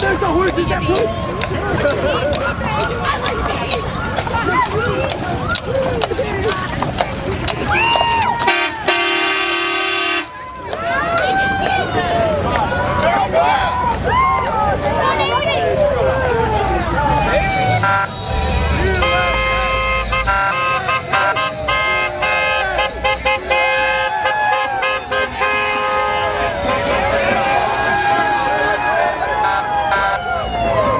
there's the horses that poop!